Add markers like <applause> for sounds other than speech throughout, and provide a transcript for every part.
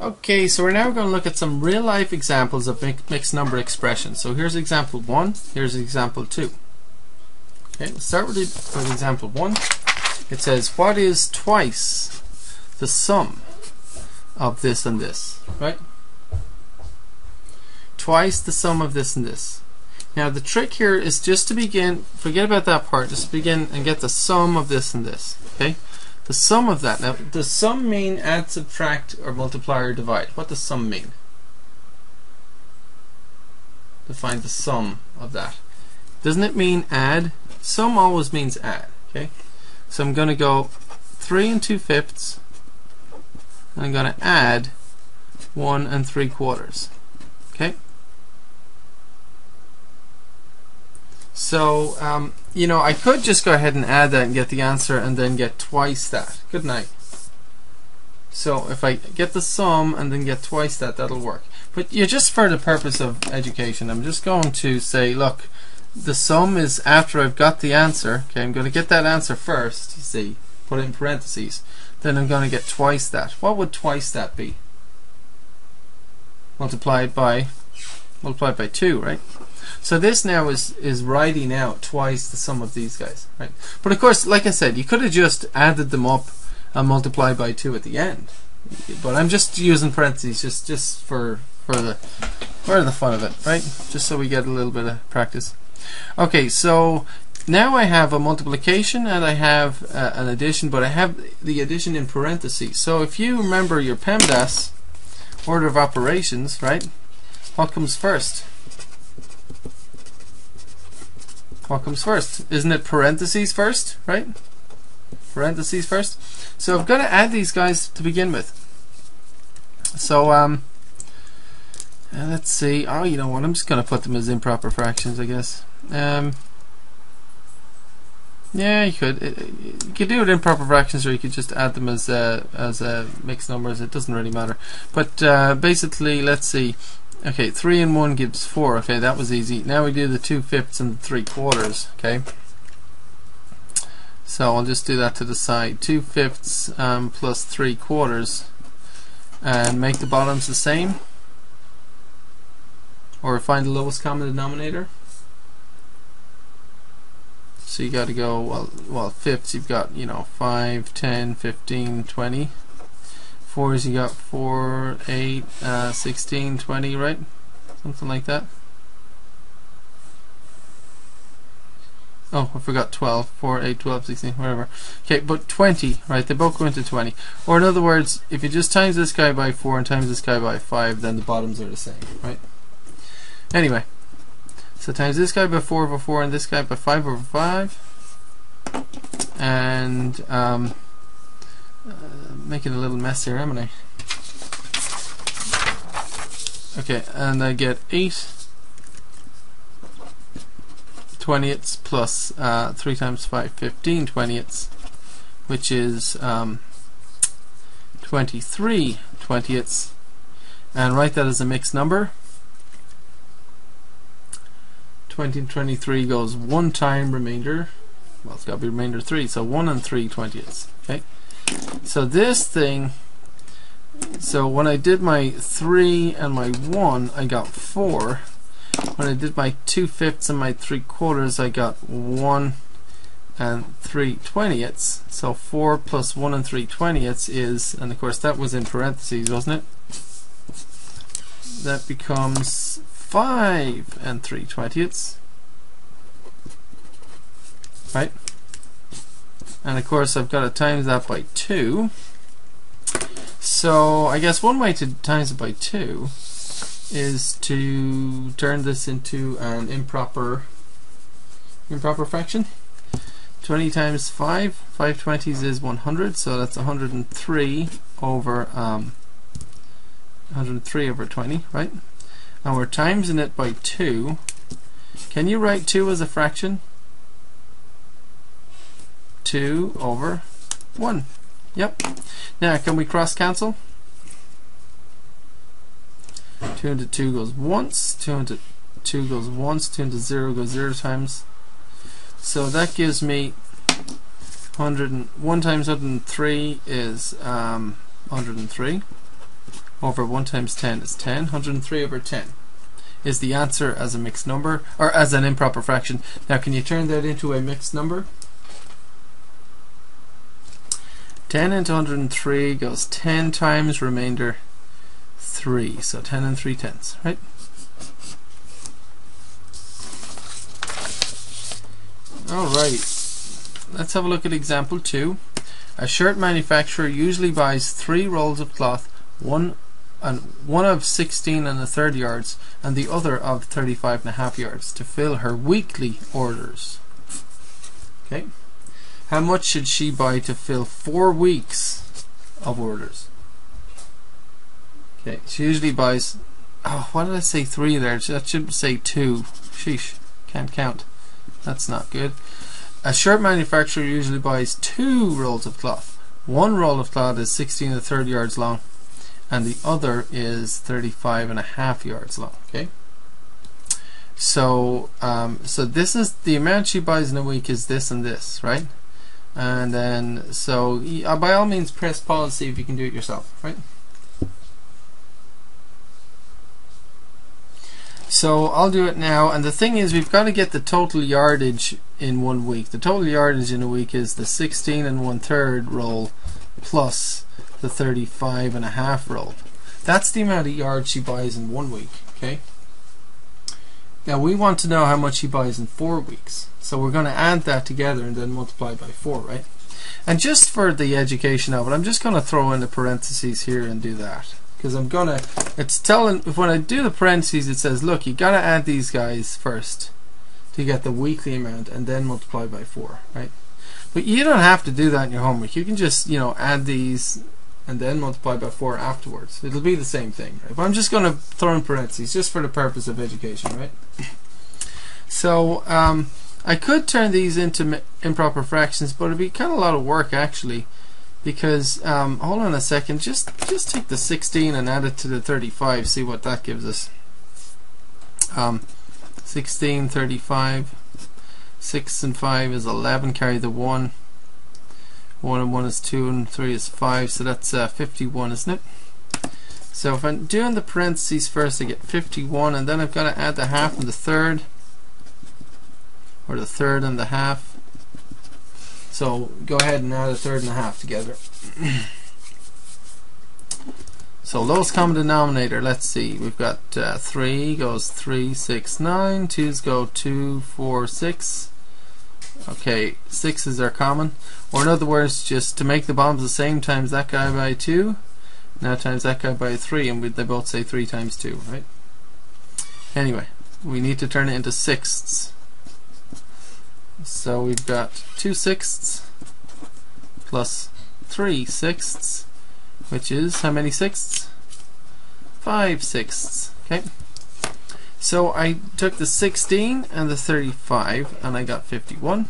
Okay, so we're now going to look at some real life examples of mixed number expressions. So here's example 1, here's example 2. Okay, let's start with, the, with example 1. It says, what is twice the sum of this and this? Right? Twice the sum of this and this. Now the trick here is just to begin, forget about that part, just begin and get the sum of this and this. Okay? The sum of that. Now, does sum mean add, subtract, or multiply or divide? What does sum mean? To find the sum of that. Doesn't it mean add? Sum always means add. Okay, so I'm going to go three and two fifths. And I'm going to add one and three quarters. Okay. So, um, you know, I could just go ahead and add that and get the answer and then get twice that, Good night. So if I get the sum and then get twice that, that'll work. But you just for the purpose of education, I'm just going to say, look, the sum is after I've got the answer. Okay, I'm going to get that answer first, you see, put in parentheses. Then I'm going to get twice that. What would twice that be? Multiplied by, multiplied by 2, right? So this now is is writing out twice the sum of these guys, right? But of course, like I said, you could have just added them up and multiplied by two at the end. But I'm just using parentheses just just for for the for the fun of it, right? Just so we get a little bit of practice. Okay, so now I have a multiplication and I have uh, an addition, but I have the addition in parentheses. So if you remember your PEMDAS order of operations, right? What comes first? What comes first? Isn't it parentheses first, right? Parentheses first. So I've got to add these guys to begin with. So um, uh, let's see. Oh, you know what? I'm just going to put them as improper fractions, I guess. Um, yeah, you could. you could do it in proper fractions, or you could just add them as uh, as uh, mixed numbers. It doesn't really matter. But uh, basically, let's see. Okay, 3 and 1 gives 4. Okay, that was easy. Now we do the 2 fifths and the 3 quarters. Okay. So I'll just do that to the side. 2 fifths um, plus 3 quarters. And make the bottoms the same. Or find the lowest common denominator. So you got to go, well, well, fifths you've got, you know, 5, 10, 15, 20 fours you got 4, 8, uh, 16, 20, right? Something like that. Oh, I forgot 12. 4, 8, 12, 16, whatever. Okay, but 20, right? They both go into 20. Or in other words, if you just times this guy by 4 and times this guy by 5, then the bottoms are the same, right? Anyway, so times this guy by 4 over 4 and this guy by 5 over 5. And, um, uh, making a little mess here, am I? Okay, and I get 8 twentieths plus uh, 3 times 5, 15 twentieths, which is um, 23 twentieths, and write that as a mixed number. 20 and 23 goes one time remainder. Well, it's got to be remainder 3, so 1 and 3 twentieths. So this thing, so when I did my 3 and my 1, I got 4. When I did my 2 fifths and my 3 quarters, I got 1 and 3 twentieths. So 4 plus 1 and 3 twentieths is, and of course that was in parentheses, wasn't it? That becomes 5 and 3 twentieths. Right? And of course I've got to times that by 2 so I guess one way to times it by 2 is to turn this into an improper improper fraction. 20 times 5 5 20s is 100 so that's 103 over um, 103 over 20 right? And we're timesing it by 2 can you write 2 as a fraction 2 over 1. Yep. Now, can we cross cancel? 2 into 2 goes once, 2 into 2 goes once, 2 into 0 goes 0 times. So that gives me 100 and, 1 times 103 is um, 103. over 1 times 10 is 10. 103 over 10 is the answer as a mixed number, or as an improper fraction. Now can you turn that into a mixed number? 10 into 103 goes 10 times remainder 3. So 10 and 3 tenths, right? Alright, let's have a look at example 2. A shirt manufacturer usually buys three rolls of cloth, one and one of 16 and a third yards and the other of 35 and a half yards to fill her weekly orders. Okay. How much should she buy to fill four weeks of orders? Okay, she usually buys oh why did I say three there? That should say two. Sheesh. Can't count. That's not good. A shirt manufacturer usually buys two rolls of cloth. One roll of cloth is 16 and a third yards long and the other is 35 and a half yards long okay so um, so this is the amount she buys in a week is this and this right and then so uh, by all means press pause and see if you can do it yourself right so I'll do it now and the thing is we've got to get the total yardage in one week the total yardage in a week is the 16 and one third roll plus the 35 and a half roll. That's the amount of yards she buys in one week. Okay. Now we want to know how much he buys in four weeks. So we're going to add that together and then multiply by four, right? And just for the education of it, I'm just going to throw in the parentheses here and do that. Because I'm going to, it's telling, when I do the parentheses, it says, look, you got to add these guys first to get the weekly amount and then multiply by four, right? But you don't have to do that in your homework. You can just, you know, add these and then multiply by 4 afterwards. It'll be the same thing. Right? But I'm just going to throw in parentheses just for the purpose of education. right? So um, I could turn these into improper fractions, but it'd be kind of a lot of work actually because um, hold on a second just just take the 16 and add it to the 35 see what that gives us um, 16 35 6 and 5 is 11 carry the 1 1 and 1 is 2 and 3 is 5 so that's uh, 51 isn't it? So if I'm doing the parentheses first I get 51 and then I've got to add the half and the third or the third and the half. So go ahead and add a third and a half together. <coughs> So lowest common denominator let's see we've got uh, 3 goes 3 6 9 2's go 2 4 6 Okay, sixes are common. Or in other words, just to make the bombs the same times that guy by 2, now times that guy by 3, and we, they both say 3 times 2, right? Anyway, we need to turn it into sixths. So we've got 2 sixths plus 3 sixths, which is how many sixths? 5 sixths. Okay. So I took the 16 and the 35 and I got 51.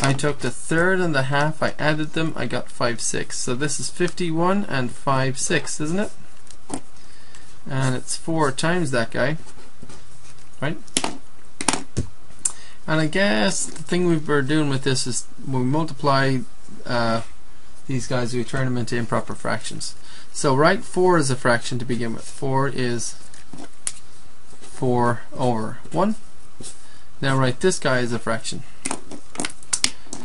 I took the third and the half, I added them, I got 5 6. So this is 51 and 5 6, isn't it? And it's 4 times that guy. Right? And I guess the thing we were doing with this is when we multiply uh, these guys, we turn them into improper fractions. So right 4 is a fraction to begin with. 4 is 4 over 1. Now write this guy as a fraction.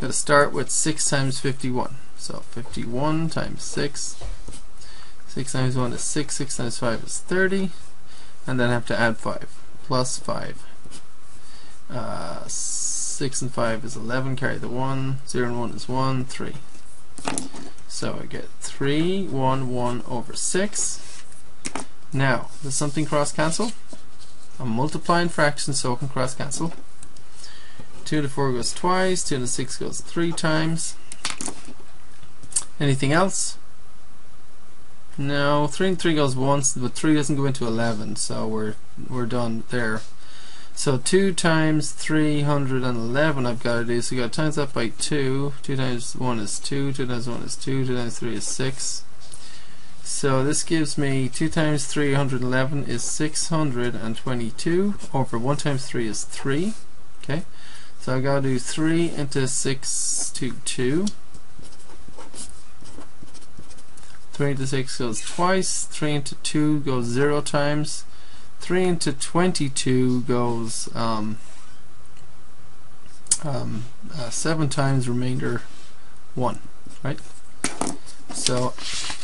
Got to start with 6 times 51. So 51 times 6. 6 times 1 is 6. 6 times 5 is 30. And then I have to add 5. Plus 5. Uh, 6 and 5 is 11. Carry the 1. 0 and 1 is 1. 3. So I get 3, 1, 1 over 6. Now, does something cross cancel? I'm multiplying fractions so I can cross cancel. 2 to 4 goes twice, 2 to 6 goes 3 times. Anything else? No, 3 and 3 goes once, but 3 doesn't go into 11, so we're we're done there. So 2 times 311 I've got to do, so I've got to times that by 2. 2 times 1 is 2, 2 times 1 is 2, 2 times 3 is 6. So this gives me 2 times 311 is 622 over 1 times 3 is 3. Okay, so I gotta do 3 into 6 to 2. 3 into 6 goes twice, 3 into 2 goes 0 times, 3 into 22 goes um, um, uh, 7 times, remainder 1, right? So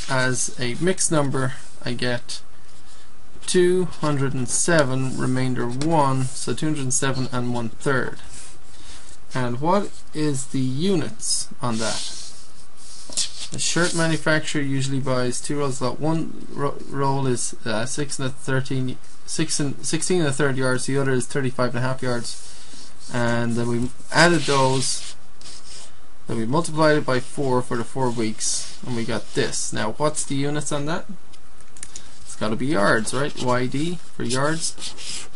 as a mixed number I get 207 remainder 1 so 207 and 1 third. And what is the units on that? A shirt manufacturer usually buys two rolls lot one ro roll is uh, 6 and a 13 six and 16 and a third yards the other is 35 and a half yards. And then we added those then we multiplied it by 4 for the 4 weeks and we got this now what's the units on that it's got to be yards, right? YD for yards.